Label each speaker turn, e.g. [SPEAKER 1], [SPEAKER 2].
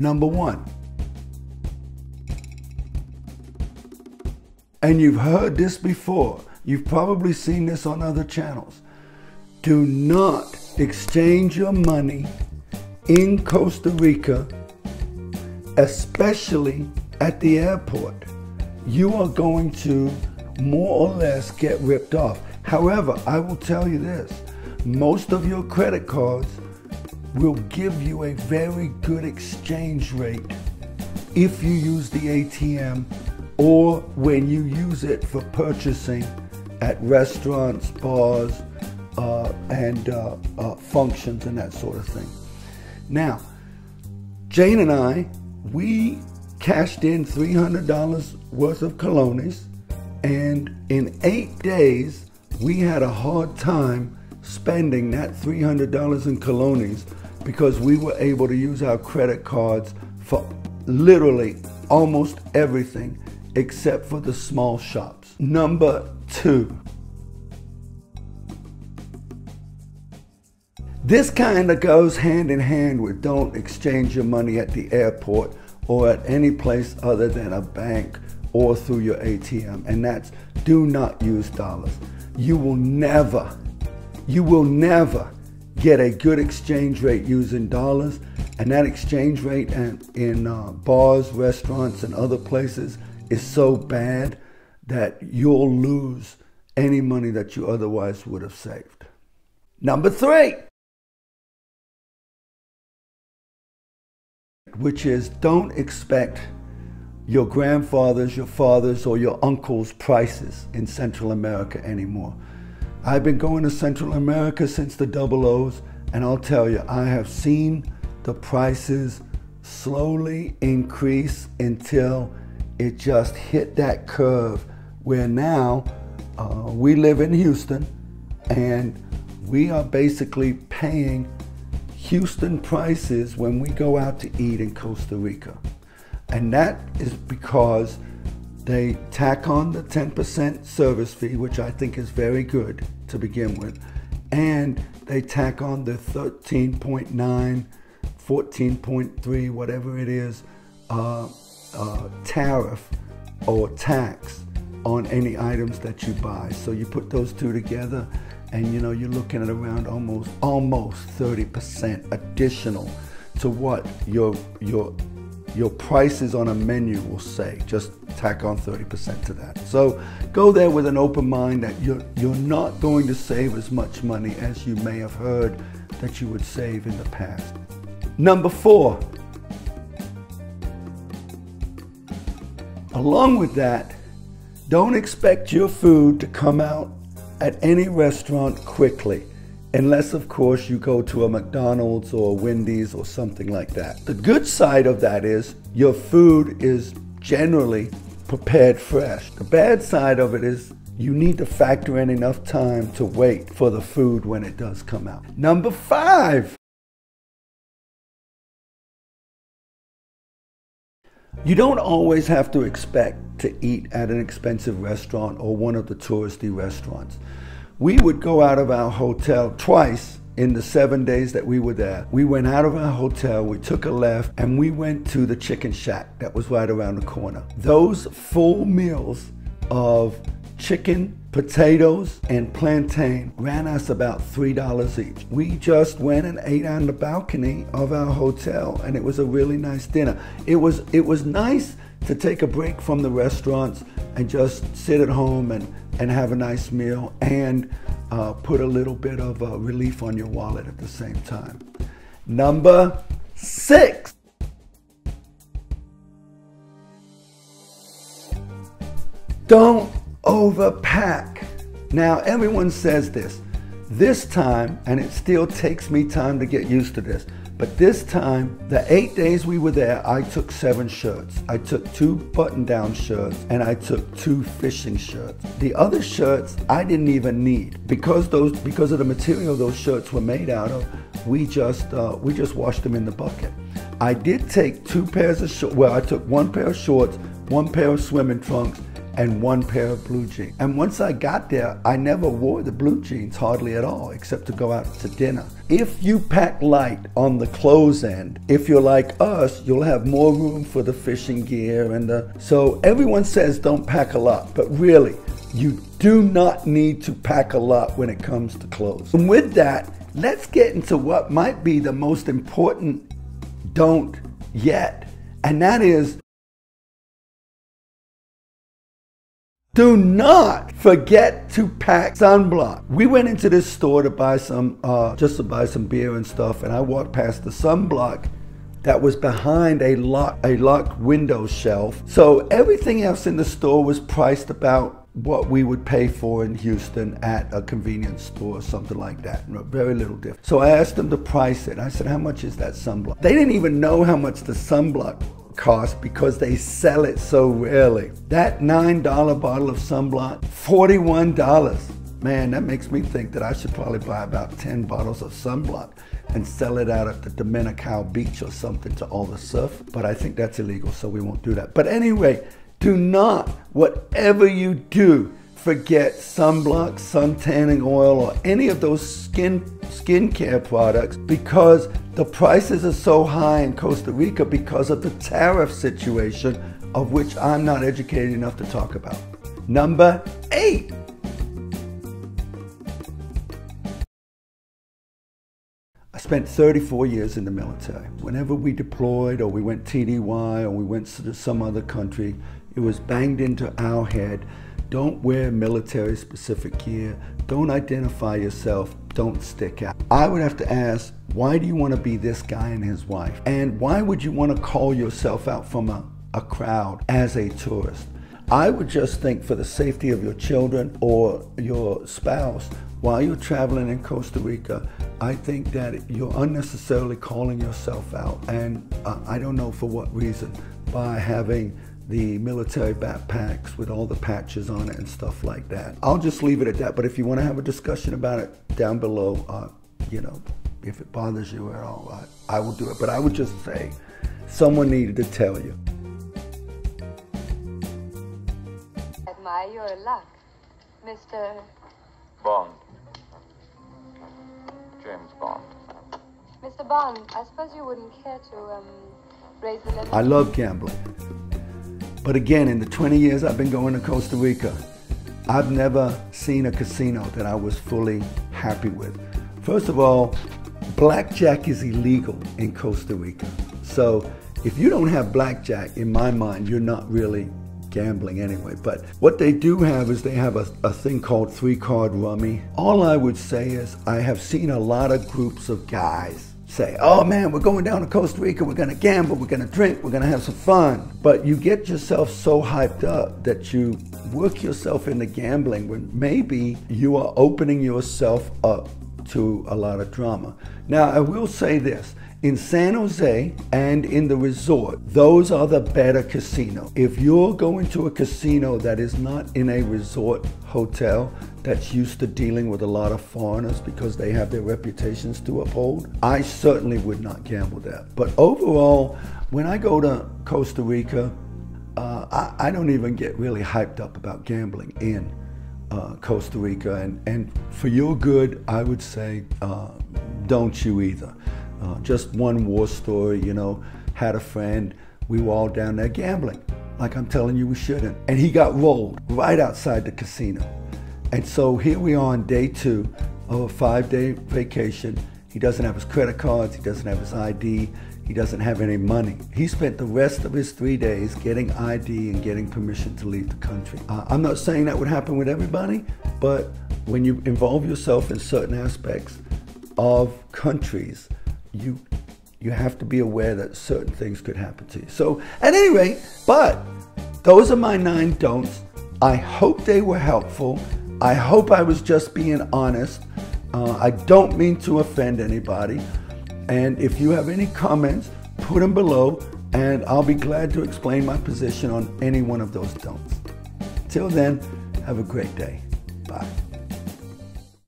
[SPEAKER 1] Number one. And you've heard this before. You've probably seen this on other channels. Do not exchange your money in Costa Rica, especially at the airport. You are going to more or less get ripped off. However, I will tell you this most of your credit cards will give you a very good exchange rate if you use the ATM or when you use it for purchasing at restaurants, bars, uh, and uh, uh, functions and that sort of thing. Now, Jane and I, we cashed in $300 worth of colones, and in eight days, we had a hard time spending that $300 in colones because we were able to use our credit cards for literally almost everything except for the small shops. Number two, this kind of goes hand in hand with don't exchange your money at the airport or at any place other than a bank or through your ATM, and that's do not use dollars. You will never, you will never get a good exchange rate using dollars, and that exchange rate in, in uh, bars, restaurants, and other places is so bad that you'll lose any money that you otherwise would have saved. Number three, which is don't expect your grandfather's, your father's, or your uncle's prices in Central America anymore. I've been going to Central America since the double O's, and I'll tell you, I have seen the prices slowly increase until it just hit that curve where now uh, we live in Houston and we are basically paying Houston prices when we go out to eat in Costa Rica. And that is because they tack on the 10% service fee, which I think is very good to begin with, and they tack on the 13.9, 14.3, whatever it is, uh, uh, tariff or tax on any items that you buy. So you put those two together, and you know you're looking at around almost almost 30% additional to what your your your prices on a menu will say. Just tack on 30% to that. So go there with an open mind that you're, you're not going to save as much money as you may have heard that you would save in the past. Number four, along with that, don't expect your food to come out at any restaurant quickly unless of course you go to a McDonald's or a Wendy's or something like that. The good side of that is your food is generally prepared fresh. The bad side of it is you need to factor in enough time to wait for the food when it does come out. Number five. You don't always have to expect to eat at an expensive restaurant or one of the touristy restaurants we would go out of our hotel twice in the seven days that we were there. We went out of our hotel, we took a left, and we went to the chicken shack that was right around the corner. Those full meals of chicken, potatoes, and plantain ran us about $3 each. We just went and ate on the balcony of our hotel, and it was a really nice dinner. It was, it was nice to take a break from the restaurants and just sit at home and and have a nice meal and uh, put a little bit of uh, relief on your wallet at the same time. Number six. Don't overpack. Now, everyone says this. This time, and it still takes me time to get used to this, but this time, the eight days we were there, I took seven shirts. I took two button down shirts and I took two fishing shirts. The other shirts I didn't even need because those because of the material those shirts were made out of. We just uh, we just washed them in the bucket. I did take two pairs of shorts. Well, I took one pair of shorts, one pair of swimming trunks, and one pair of blue jeans. And once I got there, I never wore the blue jeans hardly at all, except to go out to dinner. If you pack light on the clothes end, if you're like us, you'll have more room for the fishing gear and the. So everyone says don't pack a lot, but really, you do not need to pack a lot when it comes to clothes. And with that, let's get into what might be the most important don't yet, and that is Do not forget to pack sunblock. We went into this store to buy some, uh, just to buy some beer and stuff, and I walked past the sunblock that was behind a lock, a locked window shelf. So everything else in the store was priced about what we would pay for in Houston at a convenience store or something like that. Very little difference. So I asked them to price it. I said, how much is that sunblock? They didn't even know how much the sunblock cost because they sell it so rarely. That $9 bottle of sunblock, $41. Man, that makes me think that I should probably buy about 10 bottles of sunblock and sell it out at the Dominical Beach or something to all the surf. But I think that's illegal, so we won't do that. But anyway, do not, whatever you do, forget sunblock, sun tanning oil, or any of those skin skincare products because the prices are so high in Costa Rica because of the tariff situation of which I'm not educated enough to talk about. Number eight. I spent 34 years in the military. Whenever we deployed or we went TDY or we went to some other country, it was banged into our head don't wear military specific gear. Don't identify yourself. Don't stick out. I would have to ask, why do you want to be this guy and his wife? And why would you want to call yourself out from a, a crowd as a tourist? I would just think for the safety of your children or your spouse, while you're traveling in Costa Rica, I think that you're unnecessarily calling yourself out. And uh, I don't know for what reason, by having the military backpacks with all the patches on it and stuff like that. I'll just leave it at that. But if you want to have a discussion about it down below, uh, you know, if it bothers you at all, I, I will do it. But I would just say someone needed to tell you.
[SPEAKER 2] Admire your luck, Mr.
[SPEAKER 3] Bond. James Bond.
[SPEAKER 2] Mr. Bond, I suppose you wouldn't care to um, raise the limit.
[SPEAKER 1] I love gambling. But again, in the 20 years I've been going to Costa Rica, I've never seen a casino that I was fully happy with. First of all, blackjack is illegal in Costa Rica. So if you don't have blackjack, in my mind, you're not really gambling anyway. But what they do have is they have a, a thing called three card rummy. All I would say is I have seen a lot of groups of guys say, oh man, we're going down to Costa Rica, we're gonna gamble, we're gonna drink, we're gonna have some fun. But you get yourself so hyped up that you work yourself into gambling when maybe you are opening yourself up to a lot of drama. Now, I will say this in San Jose and in the resort, those are the better casinos. If you're going to a casino that is not in a resort hotel that's used to dealing with a lot of foreigners because they have their reputations to uphold, I certainly would not gamble there. But overall, when I go to Costa Rica, uh, I, I, don't even get really hyped up about gambling in uh, Costa Rica. And, and for your good, I would say, uh, don't you either. Uh, just one war story, you know, had a friend, we were all down there gambling, like I'm telling you we shouldn't. And he got rolled right outside the casino. And so here we are on day two of a five day vacation. He doesn't have his credit cards, he doesn't have his ID, he doesn't have any money. He spent the rest of his three days getting ID and getting permission to leave the country. Uh, I'm not saying that would happen with everybody, but when you involve yourself in certain aspects of countries, you you have to be aware that certain things could happen to you. So at any rate, but those are my nine don'ts. I hope they were helpful. I hope I was just being honest. Uh, I don't mean to offend anybody. And if you have any comments, put them below and I'll be glad to explain my position on any one of those don'ts. Till then, have a great day. Bye.